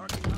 Marking